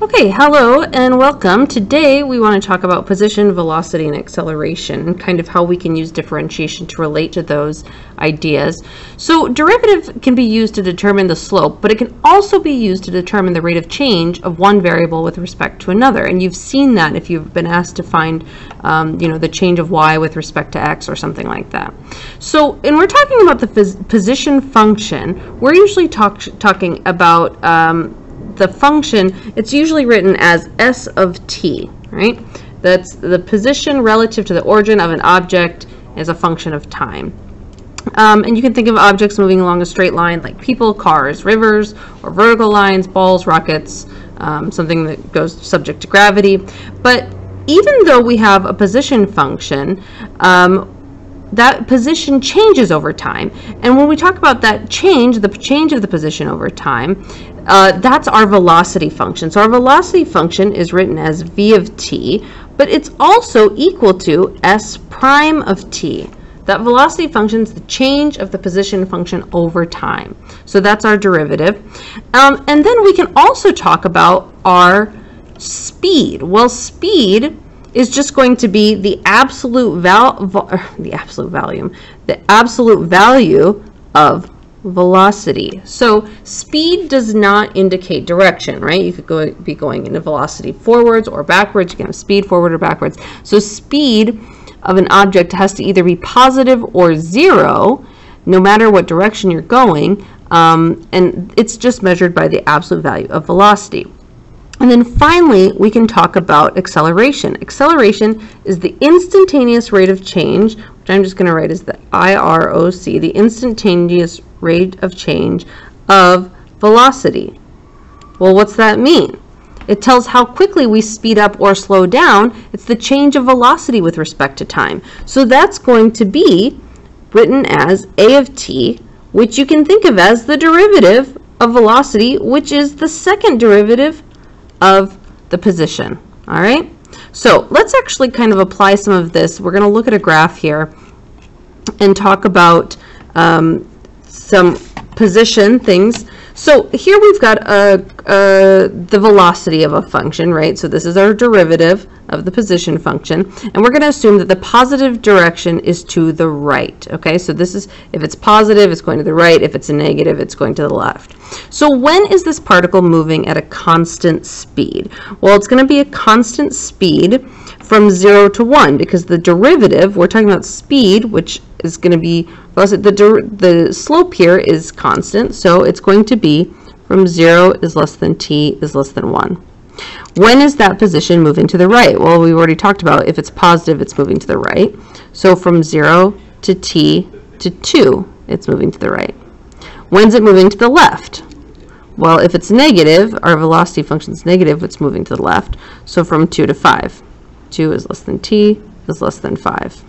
Okay, hello and welcome. Today we want to talk about position, velocity, and acceleration, and kind of how we can use differentiation to relate to those ideas. So derivative can be used to determine the slope, but it can also be used to determine the rate of change of one variable with respect to another. And you've seen that if you've been asked to find, um, you know, the change of y with respect to x or something like that. So, and we're talking about the position function. We're usually talk talking about um, the function, it's usually written as s of t, right? That's the position relative to the origin of an object as a function of time. Um, and you can think of objects moving along a straight line like people, cars, rivers, or vertical lines, balls, rockets, um, something that goes subject to gravity. But even though we have a position function, um, that position changes over time. And when we talk about that change, the change of the position over time, uh, that's our velocity function. So our velocity function is written as v of t, but it's also equal to s prime of t. That velocity function is the change of the position function over time. So that's our derivative. Um, and then we can also talk about our speed. Well, speed is just going to be the absolute val, the absolute volume, the absolute value of velocity. So speed does not indicate direction, right? You could go, be going into velocity forwards or backwards. You can have speed forward or backwards. So speed of an object has to either be positive or zero, no matter what direction you're going. Um, and it's just measured by the absolute value of velocity. And then finally, we can talk about acceleration. Acceleration is the instantaneous rate of change, which I'm just going to write as the IROC, the instantaneous rate of change of velocity. Well, what's that mean? It tells how quickly we speed up or slow down. It's the change of velocity with respect to time. So that's going to be written as a of t, which you can think of as the derivative of velocity, which is the second derivative of the position. All right? So let's actually kind of apply some of this. We're going to look at a graph here and talk about um, some position things. So here we've got a, a, the velocity of a function, right? So this is our derivative of the position function. And we're going to assume that the positive direction is to the right, okay? So this is, if it's positive, it's going to the right. If it's a negative, it's going to the left. So when is this particle moving at a constant speed? Well, it's going to be a constant speed from 0 to 1 because the derivative, we're talking about speed, which is going to be the, the slope here is constant, so it's going to be from 0 is less than t is less than 1. When is that position moving to the right? Well, we already talked about if it's positive, it's moving to the right. So from 0 to t to 2, it's moving to the right. When's it moving to the left? Well, if it's negative, our velocity function is negative, it's moving to the left. So from 2 to 5. 2 is less than t is less than 5.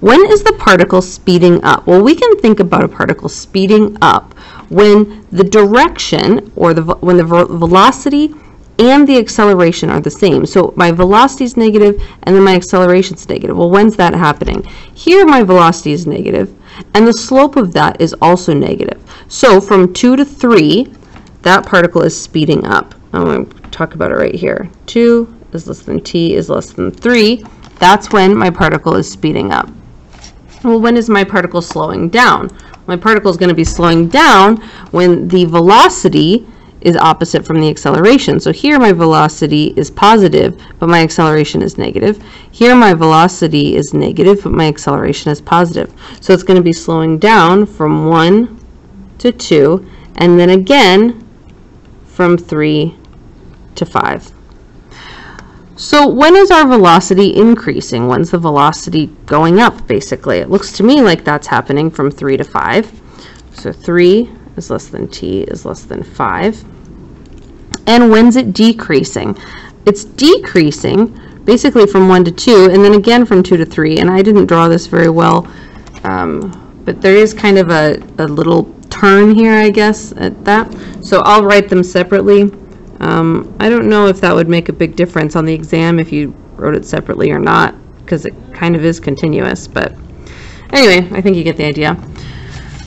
When is the particle speeding up? Well, we can think about a particle speeding up when the direction or the when the velocity and the acceleration are the same. So my velocity is negative and then my acceleration is negative. Well, when's that happening? Here my velocity is negative and the slope of that is also negative. So from 2 to 3, that particle is speeding up. I'm going to talk about it right here. 2 is less than t is less than 3. That's when my particle is speeding up. Well, when is my particle slowing down? My particle is going to be slowing down when the velocity is opposite from the acceleration. So here my velocity is positive, but my acceleration is negative. Here my velocity is negative, but my acceleration is positive. So it's going to be slowing down from 1 to 2, and then again from 3 to 5. So when is our velocity increasing? When's the velocity going up, basically? It looks to me like that's happening from 3 to 5. So 3 is less than t is less than 5. And when's it decreasing? It's decreasing basically from 1 to 2, and then again from 2 to 3. And I didn't draw this very well, um, but there is kind of a, a little turn here, I guess, at that. So I'll write them separately. Um, I don't know if that would make a big difference on the exam if you wrote it separately or not, because it kind of is continuous, but anyway, I think you get the idea.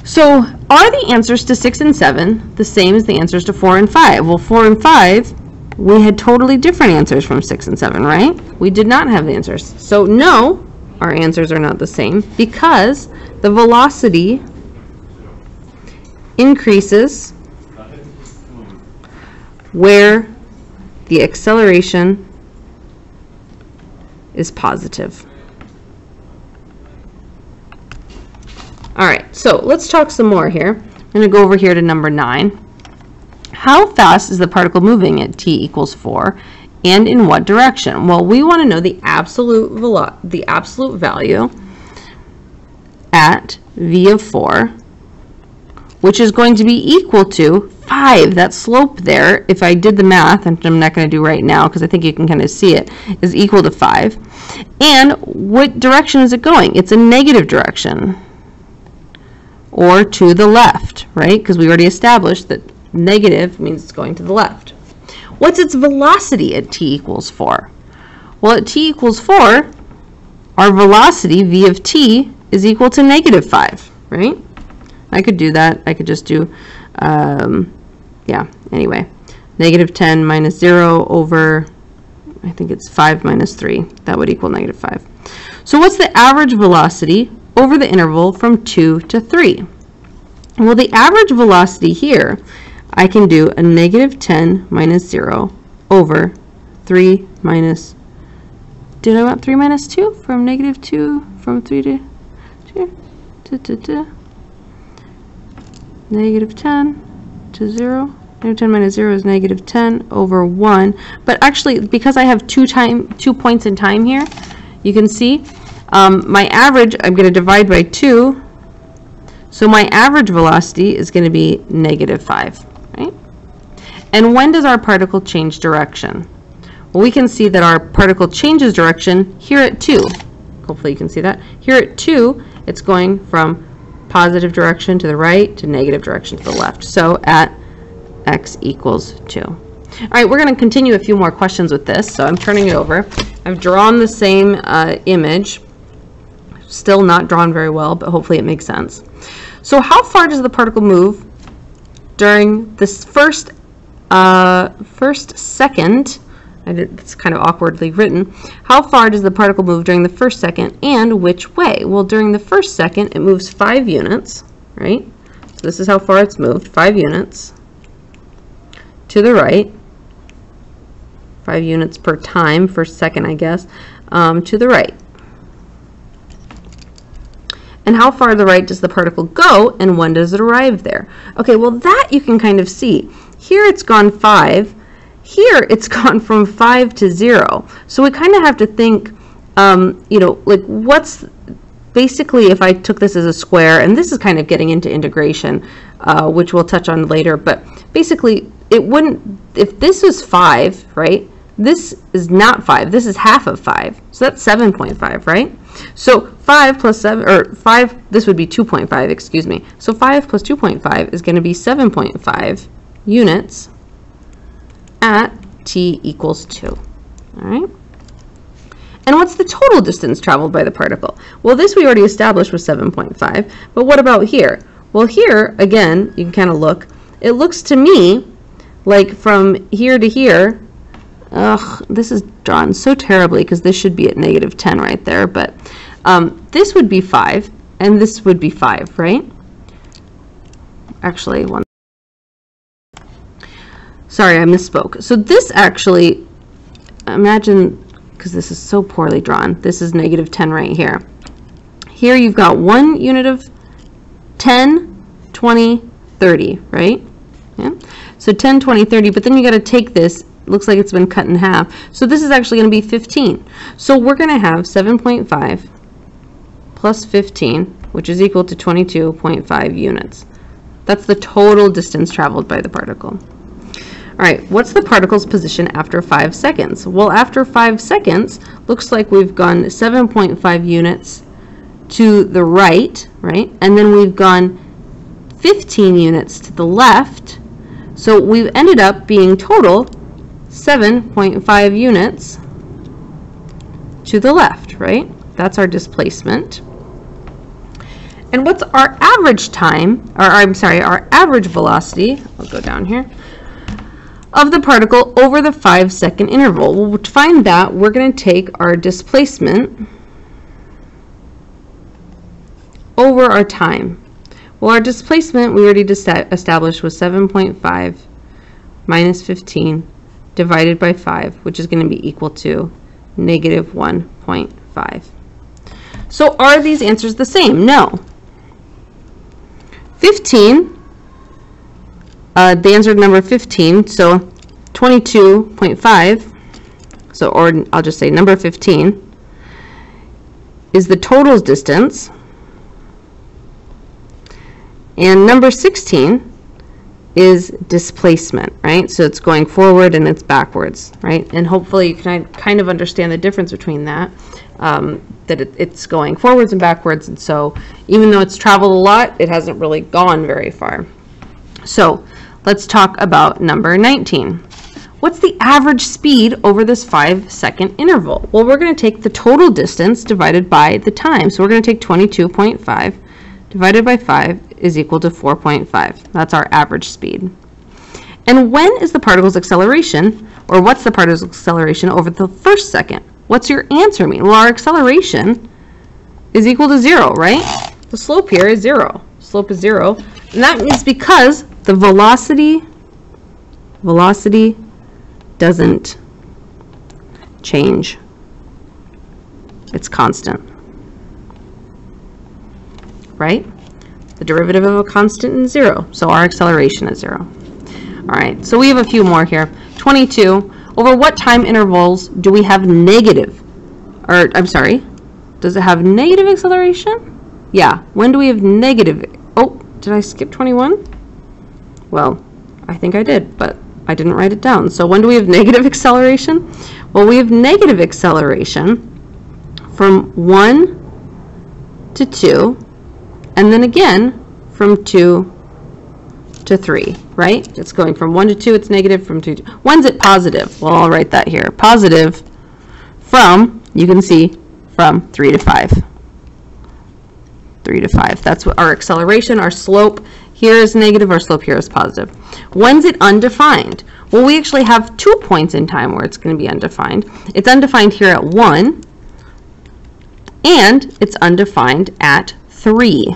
So are the answers to 6 and 7 the same as the answers to 4 and 5? Well, 4 and 5 we had totally different answers from 6 and 7, right? We did not have the answers. So no, our answers are not the same because the velocity increases where the acceleration is positive. All right, so let's talk some more here. I'm going to go over here to number 9. How fast is the particle moving at t equals 4 and in what direction? Well, we want to know the absolute velo the absolute value at v of 4, which is going to be equal to 5. That slope there, if I did the math, and I'm not going to do right now because I think you can kind of see it, is equal to 5. And what direction is it going? It's a negative direction or to the left, right? Because we already established that negative means it's going to the left. What's its velocity at t equals 4? Well, at t equals 4, our velocity, v of t, is equal to negative 5, right? I could do that. I could just do, um, yeah, anyway. Negative 10 minus 0 over, I think it's 5 minus 3. That would equal negative 5. So what's the average velocity over the interval from 2 to 3? Well, the average velocity here I can do a negative 10 minus 0 over 3 minus, did I want 3 minus 2? From negative 2, from 3 to 2, to, to, to. Negative 10 to 0. Negative 10 minus 0 is negative 10 over 1. But actually, because I have two, time, two points in time here, you can see um, my average, I'm going to divide by 2. So my average velocity is going to be negative 5. Right? And when does our particle change direction? Well, we can see that our particle changes direction here at 2. Hopefully you can see that. Here at 2, it's going from positive direction to the right to negative direction to the left. So at x equals 2. All right, we're going to continue a few more questions with this. So I'm turning it over. I've drawn the same uh, image. Still not drawn very well, but hopefully it makes sense. So how far does the particle move during this first uh, first second, it's kind of awkwardly written, how far does the particle move during the first second and which way? Well, during the first second, it moves 5 units, right? So this is how far it's moved, 5 units to the right, 5 units per time, per second, I guess, um, to the right. And how far to the right does the particle go, and when does it arrive there? Okay, well, that you can kind of see. Here it's gone 5. Here it's gone from 5 to 0. So we kind of have to think, um, you know, like what's basically if I took this as a square, and this is kind of getting into integration, uh, which we'll touch on later, but basically it wouldn't, if this was 5, right, this is not 5. This is half of 5. So that's 7.5, right? So 5 plus 7, or 5, this would be 2.5, excuse me. So 5 plus 2.5 is going to be 7.5 units at t equals 2. All right? And what's the total distance traveled by the particle? Well, this we already established was 7.5, but what about here? Well, here, again, you can kind of look. It looks to me like from here to here, ugh, this is drawn so terribly because this should be at negative 10 right there, but um, this would be 5, and this would be 5, right? Actually, one Sorry, I misspoke. So this actually, imagine, because this is so poorly drawn, this is negative 10 right here. Here you've got one unit of 10, 20, 30, right? Yeah. So 10, 20, 30, but then you got to take this, looks like it's been cut in half. So this is actually going to be 15. So we're going to have 7.5 plus 15, which is equal to 22.5 units. That's the total distance traveled by the particle. All right, what's the particle's position after 5 seconds? Well, after 5 seconds, looks like we've gone 7.5 units to the right, right? And then we've gone 15 units to the left. So we've ended up being total 7.5 units to the left, right? That's our displacement. And what's our average time, or I'm sorry, our average velocity, I'll go down here, of the particle over the five second interval. Well, to find that, we're going to take our displacement over our time. Well, our displacement we already established was 7.5 minus 15 divided by 5, which is going to be equal to negative 1.5. So are these answers the same? No. 15, uh, they answered number 15, so 22.5, so or I'll just say number 15, is the total distance, and number 16 is displacement, right? So it's going forward and it's backwards, right? And hopefully you can kind of understand the difference between that, um, that it, it's going forwards and backwards. And so even though it's traveled a lot, it hasn't really gone very far. So let's talk about number 19. What's the average speed over this five second interval? Well, we're going to take the total distance divided by the time. So we're going to take 22.5 divided by 5 is equal to 4.5. That's our average speed. And when is the particle's acceleration, or what's the particle's acceleration over the first second? What's your answer mean? Well, our acceleration is equal to 0, right? The slope here is 0. Slope is 0. And that means because the velocity, velocity doesn't change. It's constant right? The derivative of a constant is zero, so our acceleration is zero. All right, so we have a few more here. 22, over what time intervals do we have negative, or I'm sorry, does it have negative acceleration? Yeah, when do we have negative, oh, did I skip 21? Well, I think I did, but I didn't write it down. So when do we have negative acceleration? Well, we have negative acceleration from 1 to 2 and then again from 2 to 3, right? It's going from 1 to 2, it's negative, from 2 to... When's it positive? Well, I'll write that here. Positive from, you can see, from 3 to 5. 3 to 5. That's what our acceleration, our slope here is negative, our slope here is positive. When's it undefined? Well, we actually have two points in time where it's going to be undefined. It's undefined here at 1, and it's undefined at 3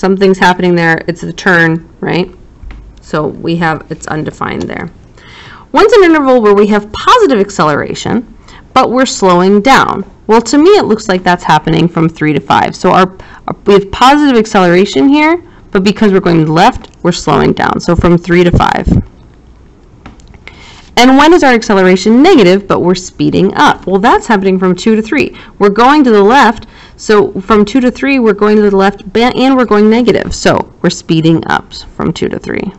something's happening there. It's the turn, right? So we have, it's undefined there. When's an interval where we have positive acceleration, but we're slowing down? Well, to me, it looks like that's happening from 3 to 5. So our, our we have positive acceleration here, but because we're going left, we're slowing down. So from 3 to 5. And when is our acceleration negative, but we're speeding up? Well, that's happening from 2 to 3. We're going to the left, so from 2 to 3, we're going to the left, and we're going negative. So we're speeding up from 2 to 3.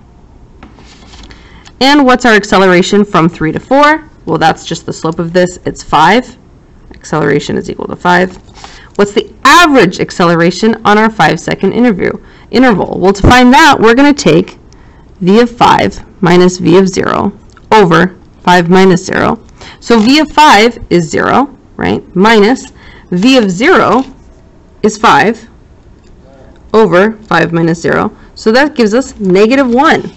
And what's our acceleration from 3 to 4? Well, that's just the slope of this. It's 5. Acceleration is equal to 5. What's the average acceleration on our 5-second interval? Well, to find that, we're going to take v of 5 minus v of 0 over 5 minus 0. So v of 5 is 0, right, minus v of 0 is 5 over 5 minus 0. So that gives us negative 1.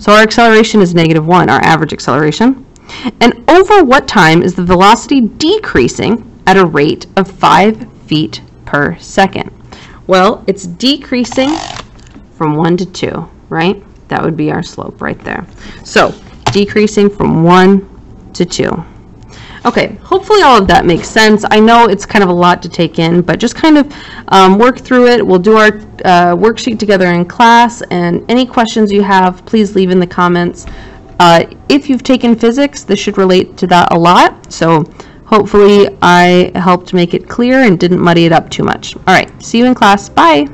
So our acceleration is negative 1, our average acceleration. And over what time is the velocity decreasing at a rate of 5 feet per second? Well, it's decreasing from 1 to 2, right? That would be our slope right there. So decreasing from 1 to 2. Okay, hopefully all of that makes sense. I know it's kind of a lot to take in, but just kind of um, work through it. We'll do our uh, worksheet together in class, and any questions you have, please leave in the comments. Uh, if you've taken physics, this should relate to that a lot, so hopefully I helped make it clear and didn't muddy it up too much. All right, see you in class. Bye.